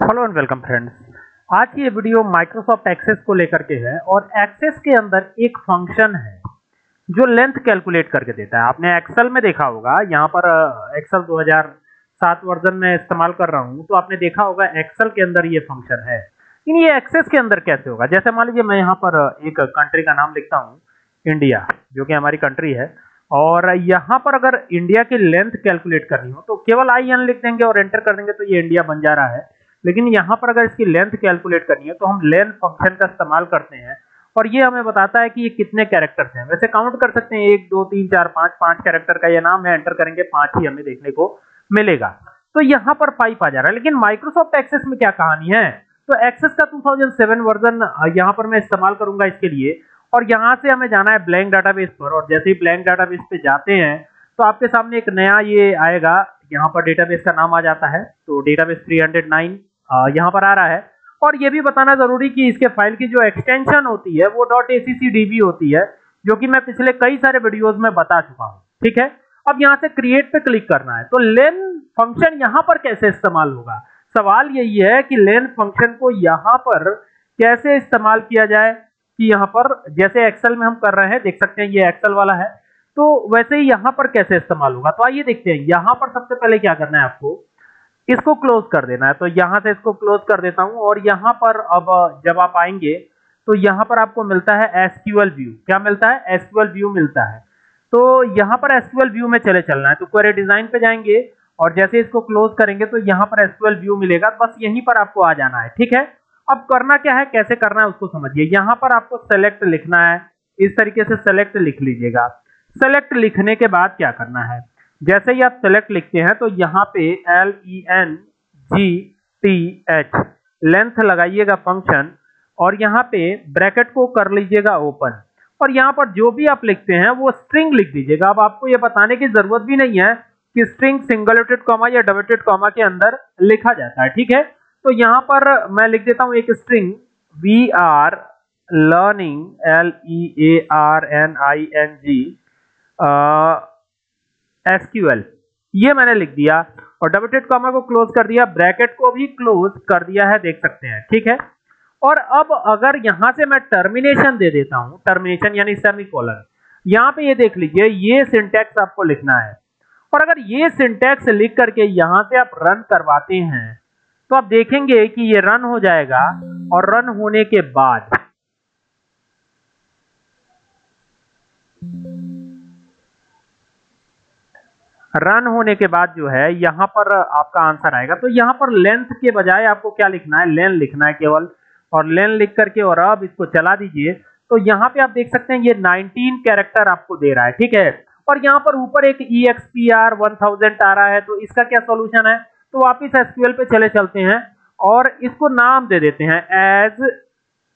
Hello and welcome friends आज की ये वीडियो माइक्रोसॉफ्ट एक्सेस को लेकर के है और एक्सेस के अंदर एक फ़ंक्शन है जो लेंथ कैलकुलेट करके देता है। आपने एक्सेल में देखा होगा, यहाँ पर एक्सेल 2007 वर्जन में इस्तेमाल कर रहा हूँ तो आपने देखा होगा एक्सेल के अंदर ये फ़ंक्शन है। लेकिन ये एक्सेस के अंदर कैसे होगा? जैसे मान लीजिए मैं यहाँ पर एक कंट्री का नाम लिखता हूँ इंडिया जो कि हमारी कंट्री है। और यहाँ पर अगर इंडिया की लेंथ कैलकुलेट करनी हो तो केवल आई एन लिख देंगे और एंटर कर देंगे तो ये इंडिया बन जा रहा है। लेकिन यहाँ पर अगर इसकी लेंथ कैलकुलेट करनी है तो हम लेंथ फ़ंक्शन का इस्तेमाल करते हैं। और ये हमें बताता है कि ये कितने कैरेक्टर्स हैं। वैसे काउंट कर सकते हैं, एक, दो, तीन, चार, पाँच पाँच कैरेक्टर का ये नाम है एंटर करेंगे, पाँच ही हमें देखने को मिलेगा। तो यहाँ पर फाइव आ जा रहा है, लेकिन माइक्रोसॉफ्ट एक्सेस में क्या कहानी है? तो एक्सेस का 2007 वर्जन यहाँ पर मैं इस्तेमाल करूँगा इसके लिए। और यहाँ से हमें जाना है ब्लैंक डाटाबेस पर। और जैसे ही ब्लैंक डाटाबेस पे जाते हैं तो आपके सामने एक नया ये आएगा। यहाँ पर डेटाबेस का नाम आ जाता है। तो डेटाबेस 309 यहाँ पर आ रहा है। और ये भी बताना ज़रूरी कि इसके फ़ाइल की जो एक्सटेंशन होती है, वो. डॉट एसीसी होती है, जो कि मैं पिछले कई सारे वीडियोस में बता चुका हूँ। ठीक है? अब यहाँ से क्रिएट पे क्लिक करना है। तो लेन फ़ंक्शन यहाँ पर कैसे इस्तेमाल होगा? सवाल यही है कि लेन फ़ंक्शन को यहाँ पर कैसे इस्तेमाल किया जाए? कि यहाँ पर जैसे एक्सेल में हम कर रहे हैं, देख सकते हैं ये एक्सेल वाला है। तो वैसे ही यहाँ पर कैसे इस्तेमाल होगा? तो आइए देखते हैं, यहाँ पर सबसे पहले क्या करना है आपको? इसको क्लोज कर देना है। तो यहाँ से इसको क्लोज कर देता हूँ और यहाँ पर अब जब आप आएँगे तो यहाँ पर आपको मिलता है एसक्यूएल व्यू क्या मिलता है? एसक्यूएल व्यू मिलता है। तो यहाँ पर एसक्यूएल व्यू में चले चलना है। तो क्वेरी डिज़ाइन पे जाएँगे और जैसे इसको क्लोज करेंगे तो यहाँ पर एसक्यूएल व्यू मिलेगा। बस यहीं पर आपको आ जाना है। ठीक है? अब करना क्या है? कैसे करना है उसको समझिए। यहाँ पर आपको सेलेक्ट लिखना है। इस तरीके से सेलेक्ट लिख लीजिएगा। सेलेक्ट लिखने के बाद क्या करना है? जैसे ही आप सेलेक्ट लिखते हैं तो यहाँ पे L E N G T H length लगाइएगा फ़ंक्शन और यहाँ पे ब्रैकेट को कर लीजिएगा ओपन और यहाँ पर जो भी आप लिखते हैं, वो स्ट्रिंग लिख दीजिएगा। अब आपको ये बताने की ज़रूरत भी नहीं है कि स्ट्रिंग सिंगलेटेड कॉमा या डबेटेड कॉमा के अंदर लिखा जाता है, ठीक है? तो यहाँ पर मैं लिख देता हूँ एक string we are learning L E A R N I N G SQL. ये मैंने लिख दिया और डबल कॉमा को क्लोज कर दिया ब्रैकेट को भी क्लोज कर दिया है, देख सकते हैं, ठीक है? और अब अगर यहाँ से मैं टर्मिनेशन दे देता हूँ टर्मिनेशन यानी सेमीकोलन यहाँ पे ये देख लीजिए, ये सिंटेक्स आपको लिखना है। और अगर ये सिंटेक्स लिख करके यहाँ से आप रन करवाते हैं तो आप देखेंगे कि ये रन हो जाएगा और रन होने के बाद रन होने के बाद जो है, यहाँ पर आपका आंसर आएगा। तो यहाँ पर लेंथ के बजाय आपको क्या लिखना है? लेन लिखना है केवल। और लेन लिख करके और अब इसको चला दीजिए। तो यहाँ पे आप देख सकते हैं, ये 19 कैरेक्टर आपको दे रहा है, ठीक है? और यहाँ पर ऊपर एक E X P R one thousand आ रहा है तो इसका क्या सोल्यूशन है? तो वापिस एसक्यूएल पे चले चलते हैं और इसको नाम दे देते हैं as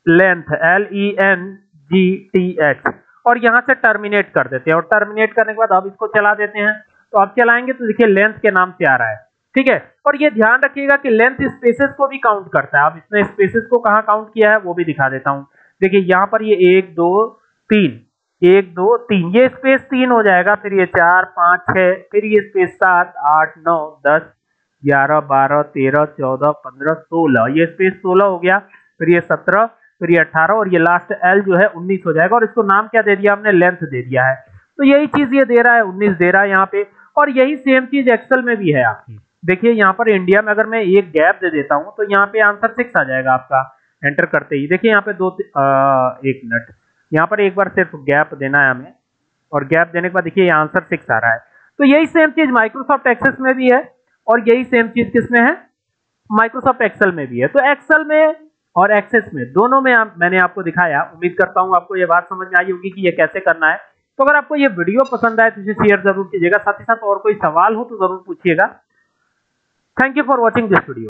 length L E N G T H और यहाँ से टर्मिनेट कर देते हैं। और टर्मिनेट करने के बाद अब इसको चला देते हैं। तो आप चलाएँगे तो देखिए लेंथ के नाम से आ रहा है। ठीक है? और ये ध्यान रखिएगा कि लेंथ स्पेसेस को भी काउंट करता है। अब इसने स्पेसेस को कहाँ काउंट किया है, वो भी दिखा देता हूँ। देखिए, यहाँ पर ये एक, दो, तीन। एक, दो, तीन। ये स्पेस तीन हो जाएगा, फिर ये चार, पाँच छह फिर ये स्पेस सात, आठ, नौ, दस, ग्यारह, बारह, तेरह, चौदह, पंद्रह, सोलह। ये स्पेस सोलह हो गया, फिर ये सत्रह, फिर ये अठारह, और ये लास्ट एल जो है उन्नीस हो जाएगा। और इसको नाम क्या दे दिया? हमने लेंथ दे दिया है। तो यही चीज़ ये दे रहा है, उन्नीस दे रहा है यहाँ पे। और यही सेम चीज़ एक्सेल में भी है आपकी। देखिए यहाँ पर इंडिया में अगर मैं एक गैप दे देता हूँ तो यहाँ पे आंसर सिक्स आ जाएगा आपका। एंटर करते ही। देखिए यहाँ पे दो आ, एक मिनट यहाँ पर एक बार सिर्फ़ गैप देना है हमें। और गैप देने के बाद देखिए आंसर सिक्स आ रहा है। तो यही सेम चीज़ माइक्रोसॉफ्ट एक्सेस में भी है और यही सेम चीज़ किसमें है? माइक्रोसॉफ्ट एक्सेल में भी है। तो एक्सेल में और एक्सेस में दोनों में आप, मैंने आपको दिखाया। उम्मीद करता हूँ आपको ये बात समझ में आई होगी कि ये कैसे करना है। तो अगर आपको ये वीडियो पसंद आए तो इसे शेयर ज़रूर कीजिएगा। साथ ही साथ और कोई सवाल हो तो ज़रूर पूछिएगा। Thank you for watching this video